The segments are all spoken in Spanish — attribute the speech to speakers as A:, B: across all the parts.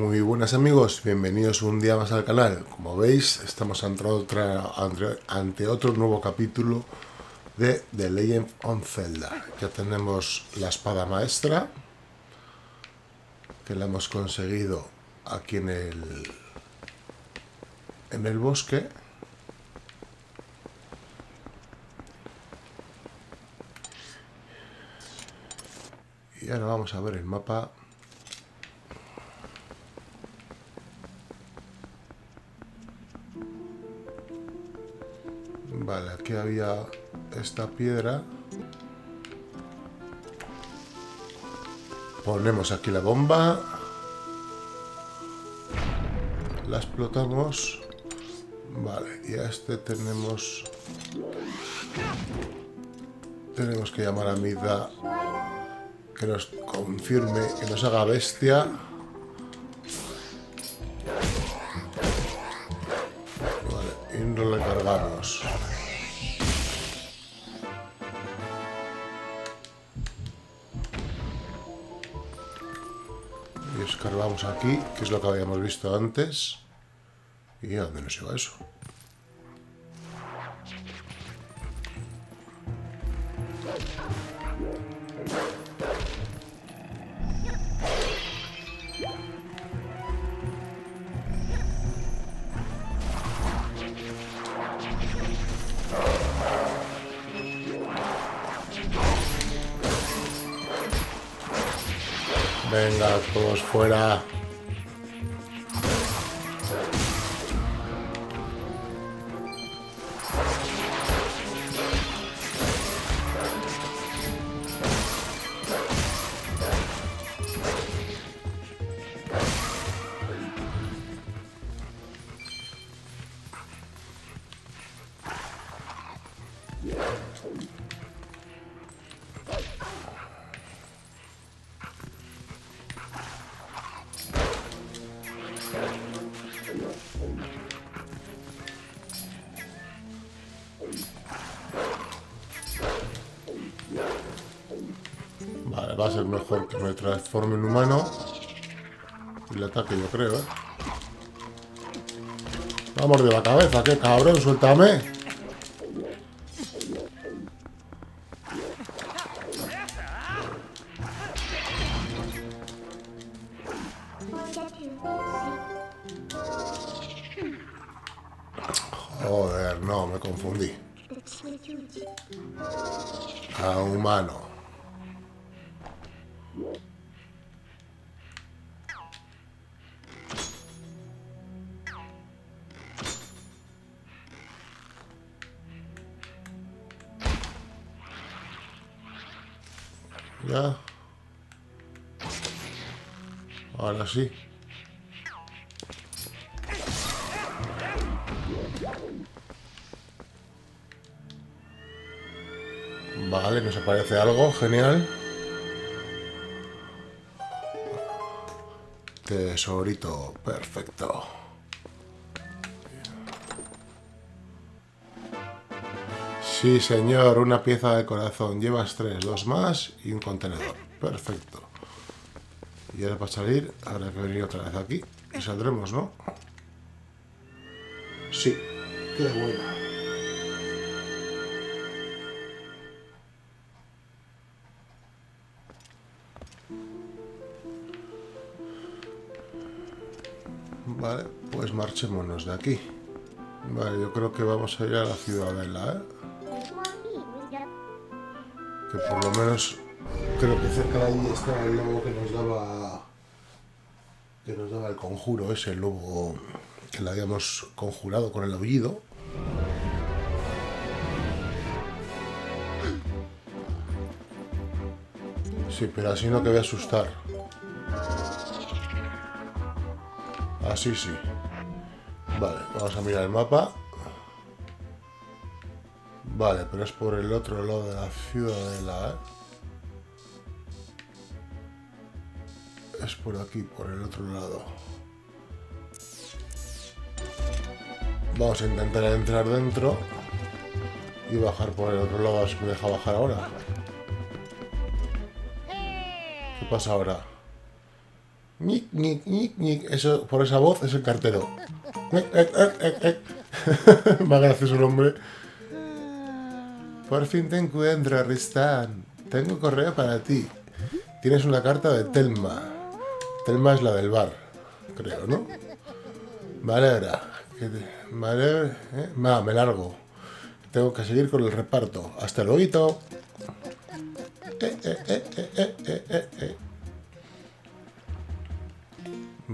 A: Muy buenas amigos, bienvenidos un día más al canal. Como veis, estamos ante, ante otro nuevo capítulo de The Legend of Zelda. Ya tenemos la espada maestra, que la hemos conseguido aquí en el, en el bosque. Y ahora vamos a ver el mapa Vale, aquí había esta piedra. Ponemos aquí la bomba. La explotamos. Vale, y a este tenemos... Tenemos que llamar a Mida que nos confirme, que nos haga bestia. Aquí, que es lo que habíamos visto antes. ¿Y a dónde nos lleva eso? Venga, todos fuera. Vale, va a ser mejor que me transforme en humano. Le ataque, yo creo, ¿eh? Vamos de la cabeza, qué cabrón, suéltame. Algo, genial. Tesorito, perfecto. Sí, señor, una pieza de corazón. Llevas tres, dos más y un contenedor. Perfecto. Y ahora para salir, habrá que venir otra vez aquí. Y saldremos, ¿no? Sí, qué buena. Vale, pues marchémonos de aquí. Vale, yo creo que vamos a ir a la ciudadela, ¿eh? Que por lo menos creo que cerca de ahí estaba el lobo que nos daba que nos daba el conjuro ese, lobo que le habíamos conjurado con el aullido. Sí, pero así no que voy a asustar. Así sí. Vale, vamos a mirar el mapa. Vale, pero es por el otro lado de la ciudadela, ¿eh? Es por aquí, por el otro lado. Vamos a intentar entrar dentro y bajar por el otro lado. A ver si me deja bajar ahora. ¿Qué pasa ahora? Ñic, ñic, ñic, ñic. Eso, por esa voz es el cartero. Más gracioso el nombre. Por fin te encuentro, Ristán. Tengo correo para ti. Tienes una carta de Telma. Telma es la del bar, creo, ¿no? Vale, ahora. Vale, ¿eh? Va, me largo. Tengo que seguir con el reparto. Hasta luego. Eh, eh,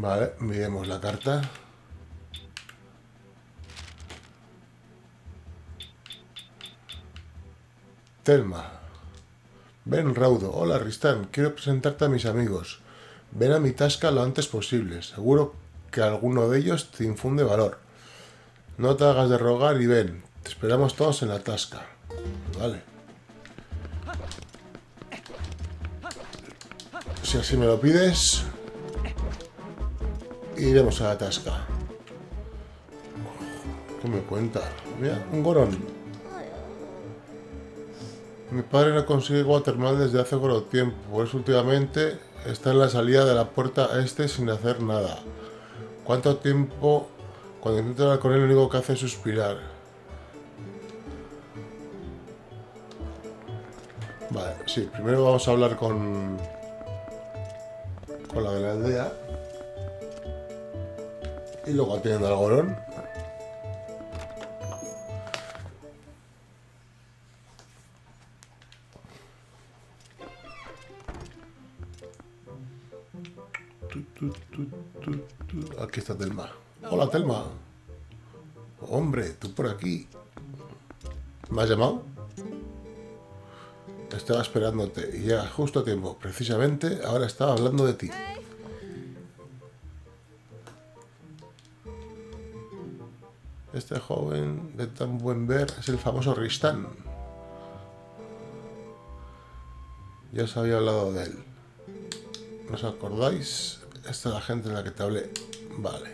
A: vale, miremos la carta. Telma. Ven, Raudo. Hola, Ristán. Quiero presentarte a mis amigos. Ven a mi tasca lo antes posible. Seguro que alguno de ellos te infunde valor. No te hagas de rogar y ven. Te esperamos todos en la tasca. Vale. Si así me lo pides, iremos a la tasca. ¿Qué me cuenta? Mira, un gorón. Mi padre no consigue agua desde hace poco tiempo, por eso últimamente está en la salida de la puerta este sin hacer nada. ¿Cuánto tiempo cuando intento hablar con él lo único que hace es suspirar? Vale, sí, primero vamos a hablar con, con la de la aldea. Y luego atiendo al gorón. Aquí está Telma. Hola, Telma. Hombre, tú por aquí. ¿Me has llamado? Estaba esperándote y ya justo a tiempo. Precisamente ahora estaba hablando de ti. Este joven de tan buen ver es el famoso Ristán. Ya os había hablado de él. ¿No os acordáis? Esta es la gente de la que te hablé. Vale.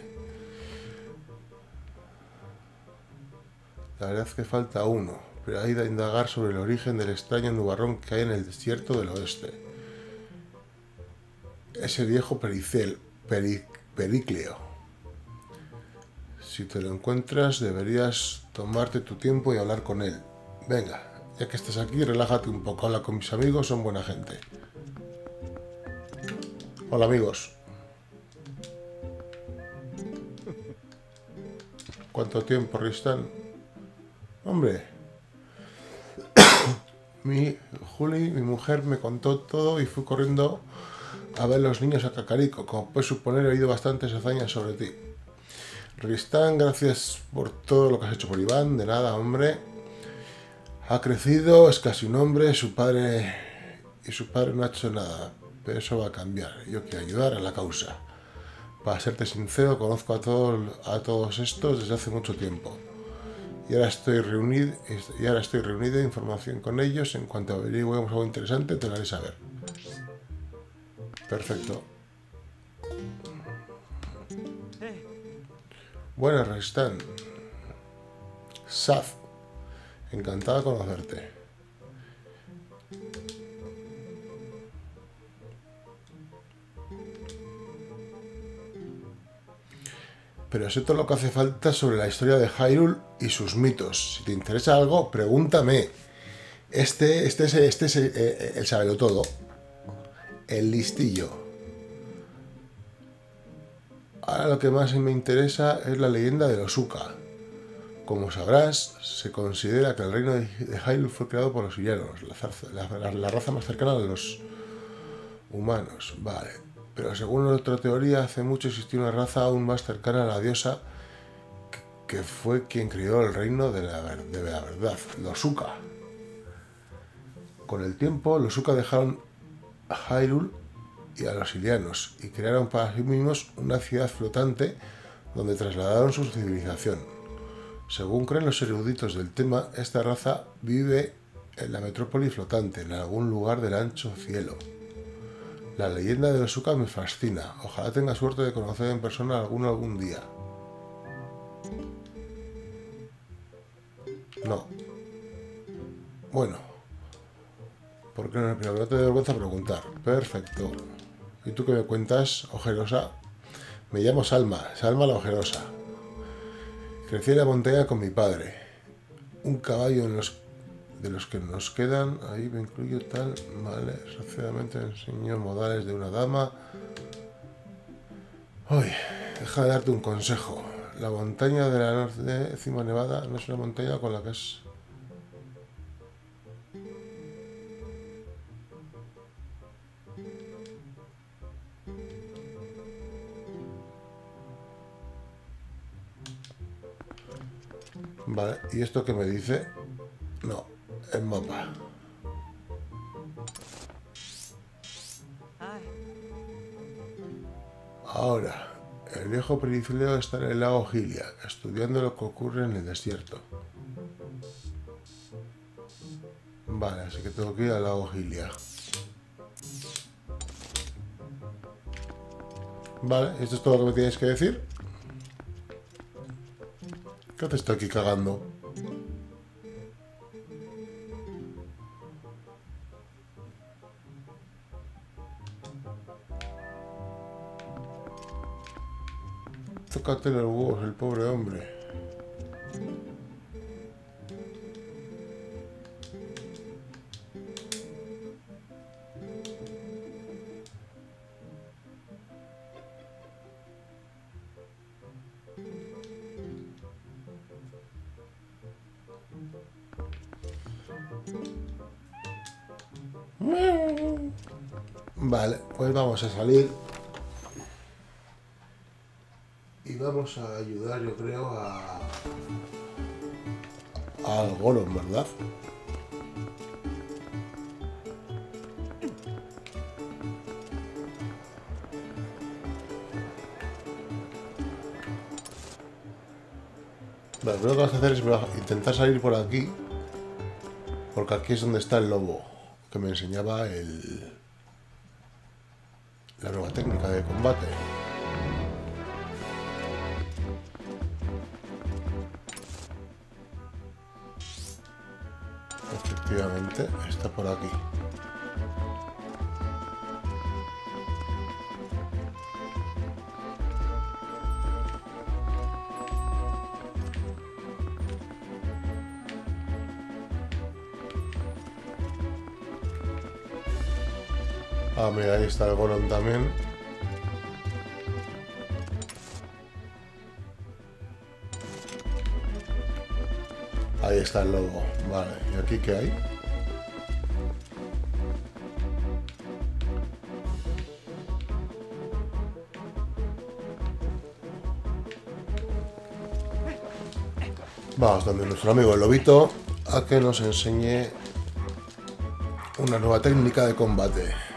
A: La verdad es que falta uno pero hay de indagar sobre el origen del extraño nubarrón que hay en el desierto del oeste. Ese viejo pericel, pericleo. Si te lo encuentras, deberías tomarte tu tiempo y hablar con él. Venga, ya que estás aquí, relájate un poco. Habla con mis amigos, son buena gente. Hola amigos. ¿Cuánto tiempo, Ristan? Hombre, mi Juli, mi mujer, me contó todo y fui corriendo a ver los niños a Cacarico. Como puedes suponer, he oído bastantes hazañas sobre ti. Ristán, gracias por todo lo que has hecho por Iván. De nada, hombre. Ha crecido, es casi un hombre. Su padre y su padre no ha hecho nada. Pero eso va a cambiar. Yo quiero ayudar a la causa. Para serte sincero, conozco a, todos a todos estos desde hace mucho tiempo y ahora estoy reunido y ahora estoy reunido información con ellos en cuanto averiguemos algo interesante te lo haré saber perfecto buenas Restán Saf encantado de conocerte pero sé todo lo que hace falta sobre la historia de Hyrule y sus mitos. Si te interesa algo, pregúntame. Este, este, es, este es el, eh, el sabelo todo. El listillo. Ahora lo que más me interesa es la leyenda de los Uka. Como sabrás, se considera que el reino de Hyrule fue creado por los villanos, la raza más cercana a los humanos. Vale, pero según otra teoría, hace mucho existió una raza aún más cercana a la diosa que fue quien creó el reino de la, verdad, los Uka. Con el tiempo, los Uka dejaron Hyrule y a los Ilianos y crearon para sí mismos una ciudad flotante donde trasladaron su civilización. Según creen los eruditos del tema, esta raza vive en la metrópoli flotante, en algún lugar del ancho cielo. La leyenda de los Uka me fascina. Ojalá tenga suerte de conocer en persona alguno algún día. No. Bueno. ¿Por qué no? No te vergüenza preguntar. Perfecto. ¿Y tú qué me cuentas, ojerosa? Me llamo Salma, Salma la ojerosa. Crecí en la montaña con mi padre. Un caballo en los, de los que nos quedan, ahí me incluyo tal, vale, desgraciadamente enseñó modales de una dama. Oye, deja de darte un consejo. La montaña de la norte, cima nevada, no es una montaña con la que es Vale, ¿y esto qué me dice? No, el mapa. Ahora, el viejo perifileo está en el lago Gilia, estudiando lo que ocurre en el desierto. Vale, así que tengo que ir al lago Gilia. Vale, esto es todo lo que me tienes que decir. ¿Qué te estoy aquí cagando? Tócate los huevos, el pobre hombre. Vale, pues vamos a salir. Y vamos a ayudar, yo creo, a... Al Goron, ¿verdad? Vale, lo que vamos a hacer es intentar salir por aquí. Porque aquí es donde está el lobo que me enseñaba el, Efectivamente, está por aquí. Ah, mira, ahí está el Goron también. Está el lobo. Vale, ¿y aquí qué hay? Vamos donde nuestro amigo el lobito a que nos enseñe una nueva técnica de combate.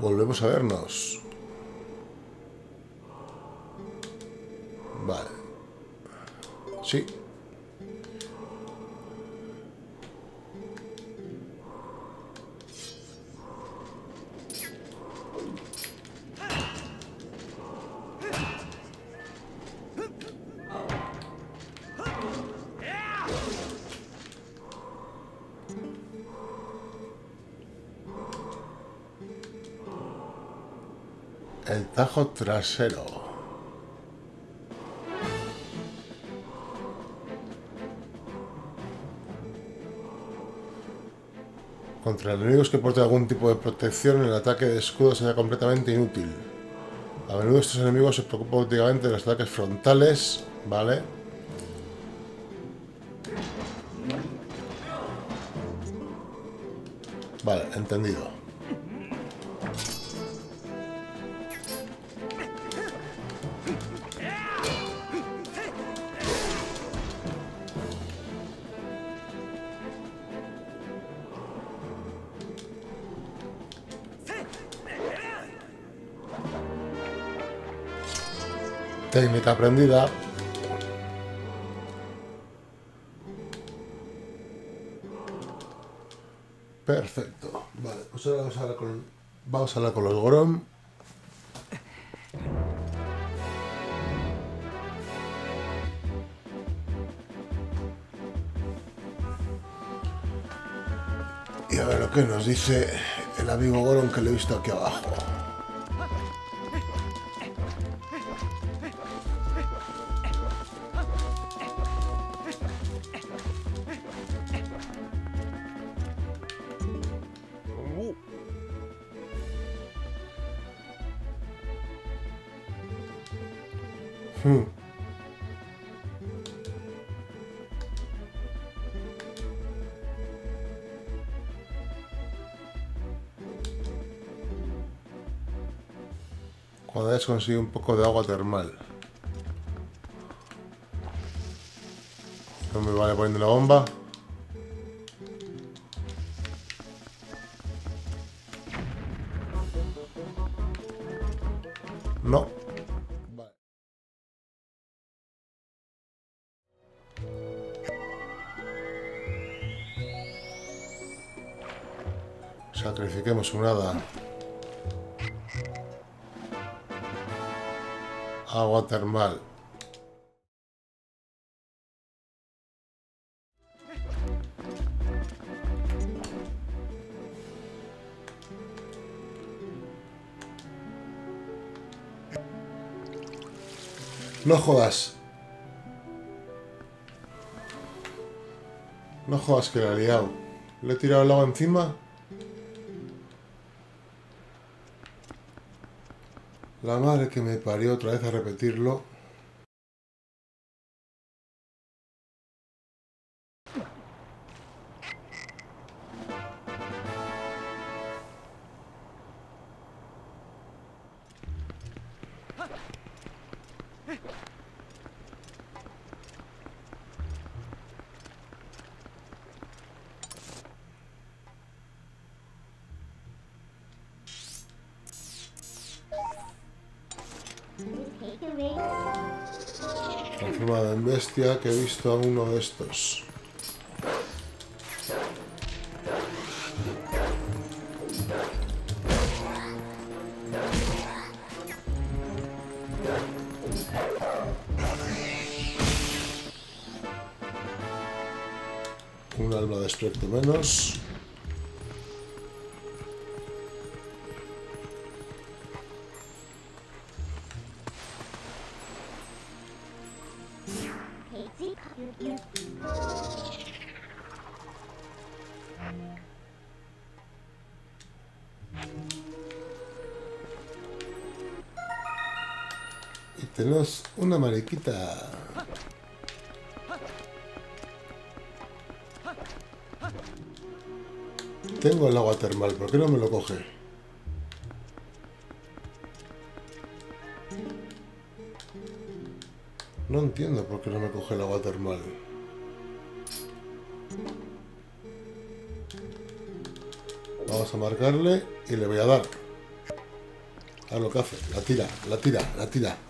A: Volvemos a vernos. Vale. Sí. Trasero. Contra enemigos que porten algún tipo de protección, el ataque de escudo será completamente inútil. A menudo estos enemigos se preocupan únicamente de los ataques frontales, ¿vale? Vale, entendido. Técnica aprendida. Perfecto. Vale, pues ahora vamos a hablar con, vamos a hablar con los Goron. Y a ver lo que nos dice el amigo Goron que le he visto aquí abajo. Hmm. Cuando hayas conseguido un poco de agua termal. No me vale poniendo la bomba. Agua termal. No jodas. No jodas que la he liado. Le he tirado el agua encima. La madre que me parió otra vez a repetirlo. Bestia que he visto a uno de estos. Un alma de aspecto menos. Tengo el agua termal, ¿por qué no me lo coge? No entiendo por qué no me coge el agua termal. Vamos a marcarle y le voy a dar. A lo que hace. La tira, la tira, la tira.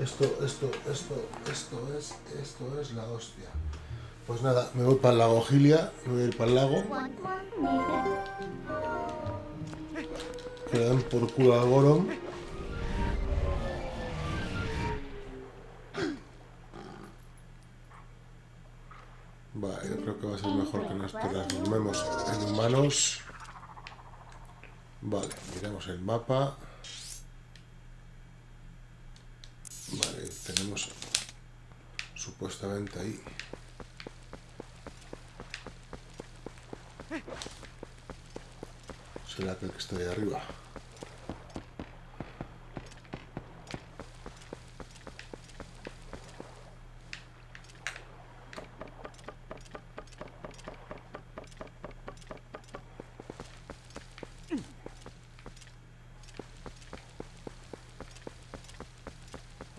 A: Esto, esto, esto, esto es, esto es la hostia. Pues nada, me voy para el lago Gilia, me voy a ir para el lago. Que den por culo al Goron. Vale, yo creo que va a ser mejor que nos transformemos en humanos. Vale, miramos el mapa. Vale, tenemos supuestamente ahí. Será aquel que está ahí arriba.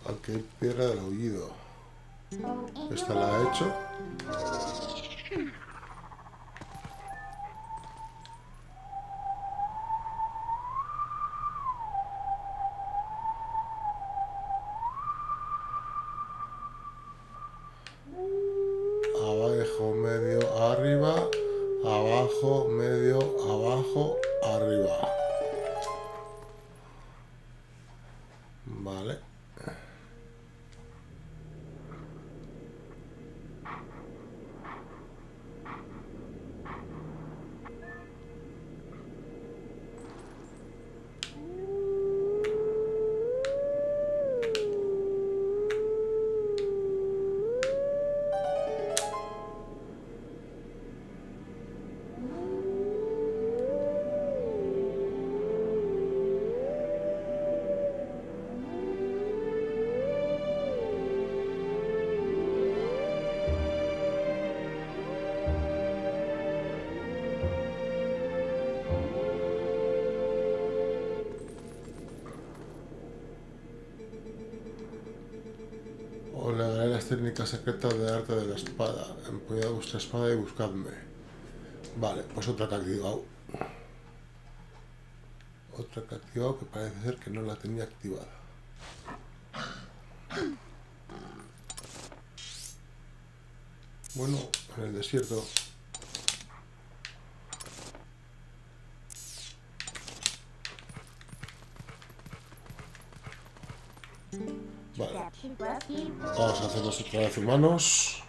A: Aunque piedra del aullido. Esta la ha hecho. Técnicas secretas del arte de la espada. Empuñad vuestra espada y buscadme. Vale, pues otra que activado. Otra que activado que parece ser que no la tenía activada. Bueno, en el desierto. Vamos a hacernos otra vez humanos.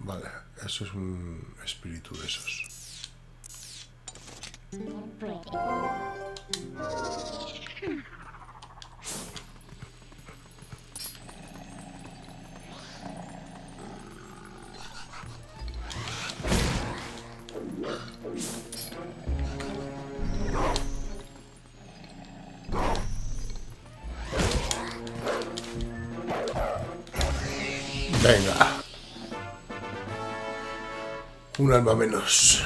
A: Vale, eso es un espíritu de esos. Un alma menos.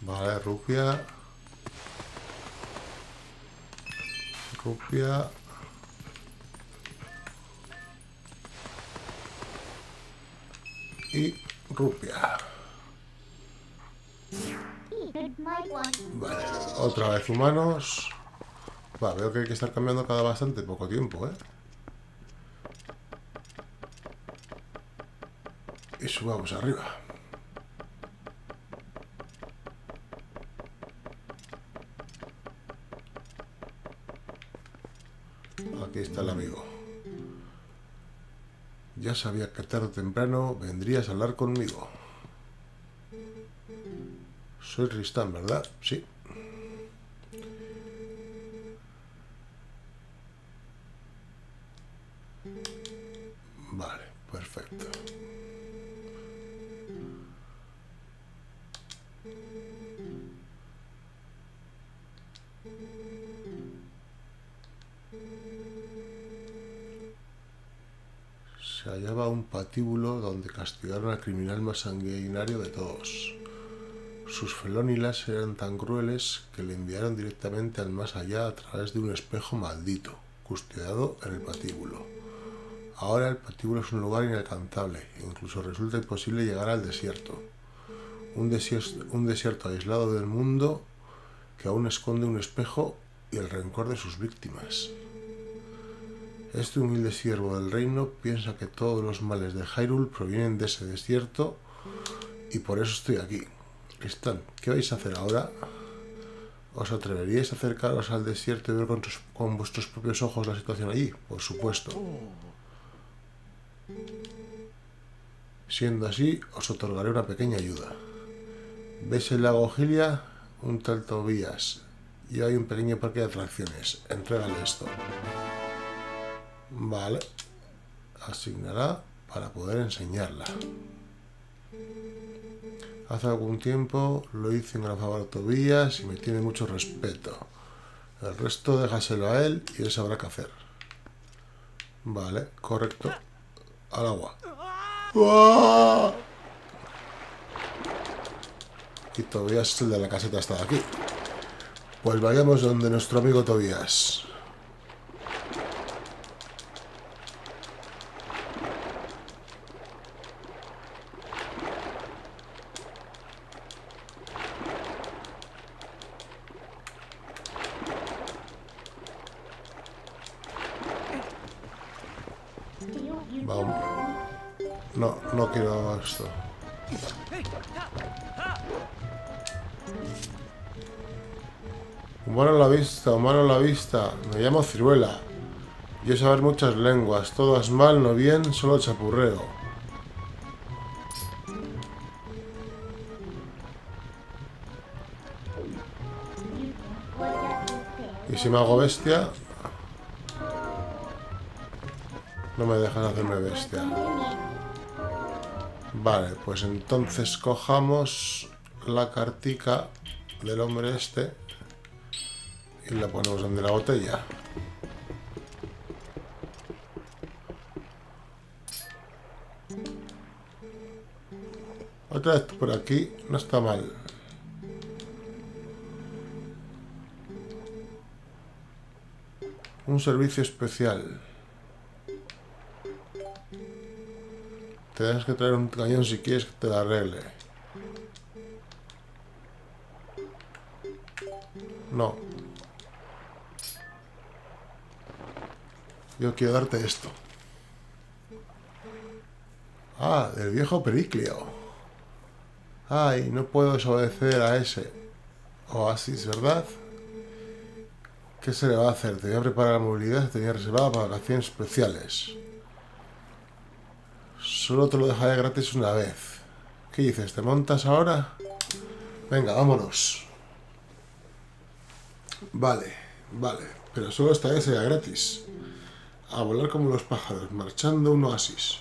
A: Vale, rupia. Rupia. Y rupia. Vale, otra vez humanos. Va, veo que hay que estar cambiando cada bastante poco tiempo, ¿eh? Subamos arriba. Aquí está el amigo. Ya sabía que tarde o temprano vendrías a hablar conmigo. Soy Ristán, ¿verdad? Sí. Se hallaba un patíbulo donde castigaron al criminal más sanguinario de todos. Sus felónilas eran tan crueles que le enviaron directamente al más allá a través de un espejo maldito, custodiado en el patíbulo. Ahora el patíbulo es un lugar inalcanzable incluso resulta imposible llegar al desierto, un desierto aislado del mundo que aún esconde un espejo y el rencor de sus víctimas. Este humilde siervo del reino piensa que todos los males de Hyrule provienen de ese desierto y por eso estoy aquí. Cristán, ¿qué vais a hacer ahora? ¿Os atreveríais a acercaros al desierto y ver con, vuestros propios ojos la situación allí? Por supuesto. Siendo así, os otorgaré una pequeña ayuda. ¿Veis el lago Gilia? Un tal Tobías. Y hay un pequeño parque de atracciones. Entrégale esto. Vale. Asignará para poder enseñarla. Hace algún tiempo lo hice en Grafabal Tobías y me tiene mucho respeto. El resto déjaselo a él y él sabrá qué hacer. Vale, correcto. Al agua. ¡Uah! Y Tobías es el de la caseta de aquí. Pues vayamos donde nuestro amigo Tobías. La vista. Me llamo Ciruela. Yo saber muchas lenguas. Todas mal, no bien, solo chapurreo. Y si me hago bestia... No me dejan hacerme bestia. Vale, pues entonces cojamos la cartica del hombre este y la ponemos donde la botella. Otra vez por aquí, no está mal. Un servicio especial. Tienes que traer un cañón si quieres que te la arregle. No. Yo quiero darte esto. Ah, del viejo Periclio. Ay, no puedo desobedecer a ese oasis, ¿verdad? ¿Qué se le va a hacer? Te voy a preparar la movilidad tenía reservada para vacaciones especiales. Solo te lo dejaré gratis una vez. ¿Qué dices? ¿Te montas ahora? Venga, vámonos. Vale, vale. Pero solo esta vez será gratis. A volar como los pájaros, marchando un oasis.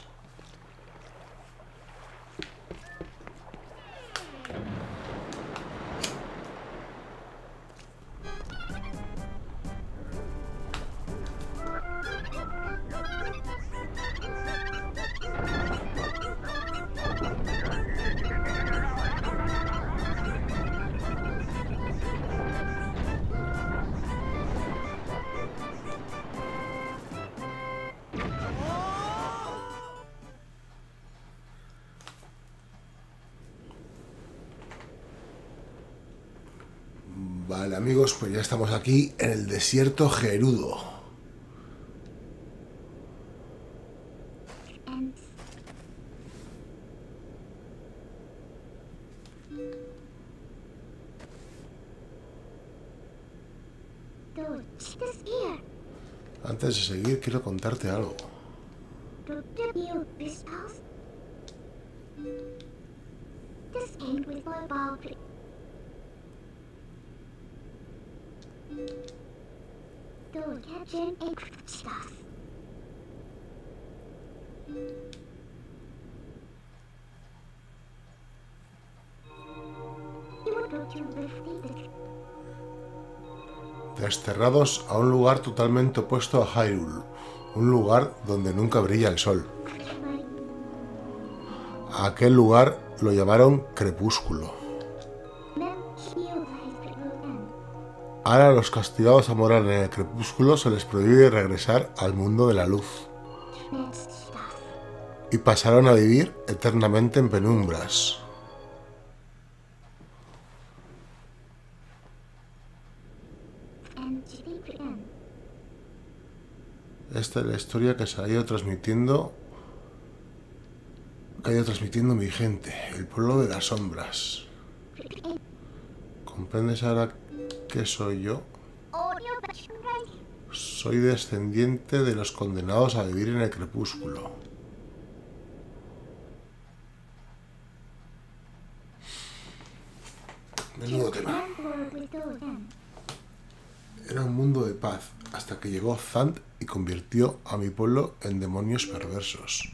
A: Vale amigos, pues ya estamos aquí en el desierto Gerudo. Antes de seguir, quiero contarte algo. Desterrados a un lugar totalmente opuesto a Hyrule, un lugar donde nunca brilla el sol. A aquel lugar lo llamaron Crepúsculo. Ahora a los castigados a morar en el crepúsculo se les prohíbe regresar al mundo de la luz. Y pasaron a vivir eternamente en penumbras. Esta es la historia que se ha ido transmitiendo que ha ido transmitiendo mi gente, el pueblo de las sombras. ¿Comprendes ahora ¿Qué soy yo? Soy descendiente de los condenados a vivir en el crepúsculo. Menudo tema. Era un mundo de paz hasta que llegó Zand y convirtió a mi pueblo en demonios perversos.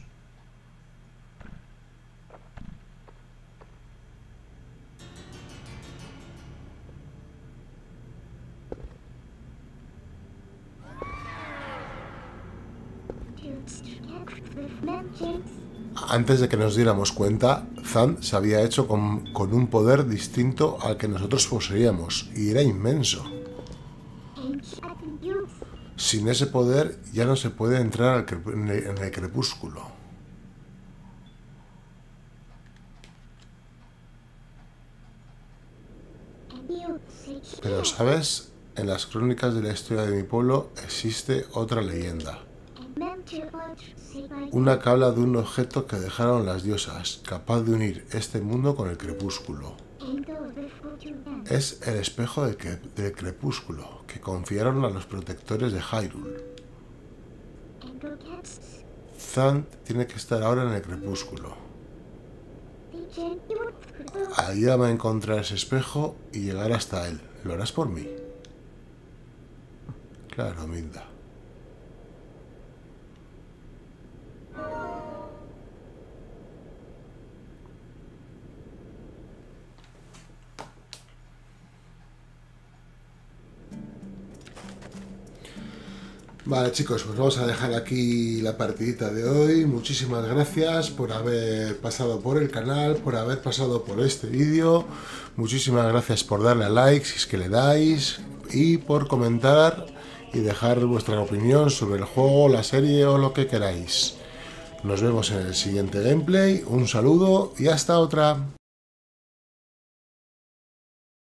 A: Antes de que nos diéramos cuenta, Zan se había hecho con, un poder distinto al que nosotros poseíamos, y era inmenso. Sin ese poder ya no se puede entrar en el crepúsculo. Pero, ¿sabes? En las crónicas de la historia de mi pueblo existe otra leyenda. Una que habla de un objeto que dejaron las diosas, capaz de unir este mundo con el crepúsculo. Es el espejo del, crepúsculo que confiaron a los protectores de Hyrule. Zant tiene que estar ahora en el crepúsculo. Va a encontrar ese espejo y llegar hasta él. ¿Lo harás por mí? Claro, Minda. Vale chicos, pues vamos a dejar aquí la partidita de hoy. Muchísimas gracias por haber pasado por el canal, por haber pasado por este vídeo. Muchísimas gracias por darle a like si es que le dais y por comentar y dejar vuestra opinión sobre el juego, la serie o lo que queráis. Nos vemos en el siguiente gameplay. Un saludo y hasta otra.